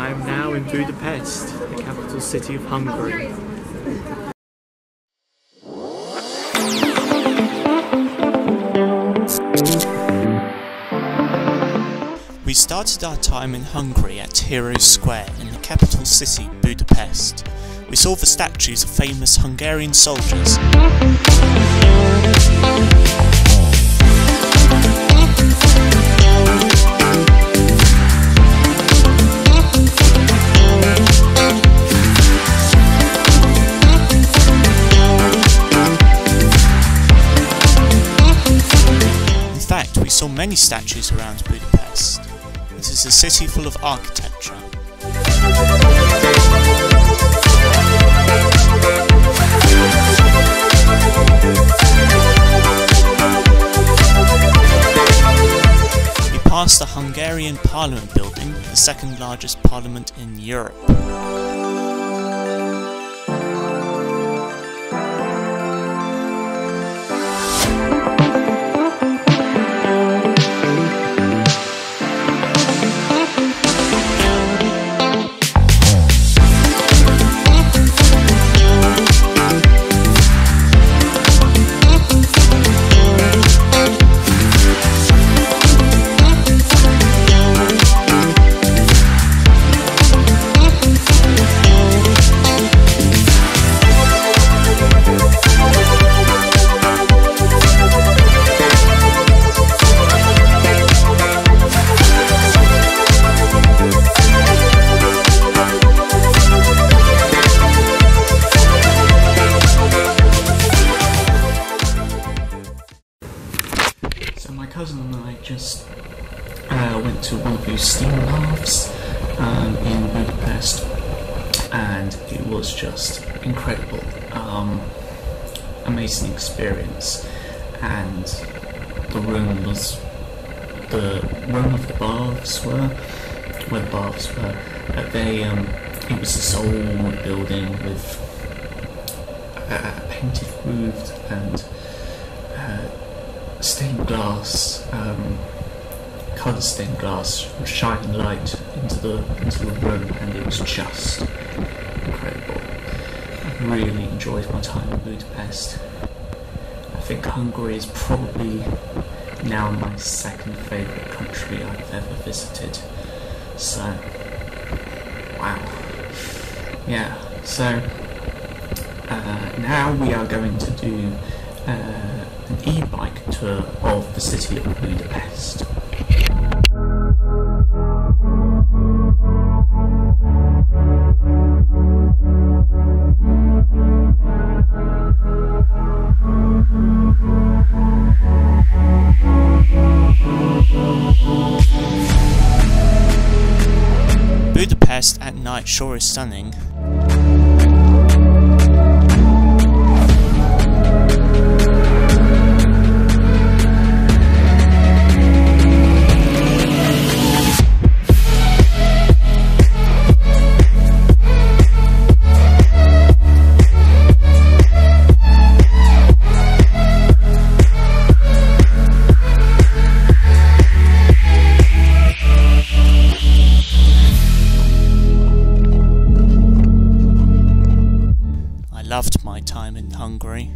I am now in Budapest, the capital city of Hungary. We started our time in Hungary at Heroes Square in the capital city, Budapest. We saw the statues of famous Hungarian soldiers. Fact, we saw many statues around Budapest. It is a city full of architecture. We passed the Hungarian Parliament building, the second largest parliament in Europe. Cousin and I just uh, went to one of those steam baths um, in Budapest, and it was just incredible, um, amazing experience. And the room was the room of the baths were where the baths were. Uh, they um, it was this old building with uh, painted roofs and stained glass, um, colour stained glass, shining light into the into the room, and it was just incredible. I really enjoyed my time in Budapest. I think Hungary is probably now my second favourite country I've ever visited. So, wow, yeah. So uh, now we are going to do uh, an e-bike tour of the city of Budapest. Budapest at night sure is stunning. in Hungary.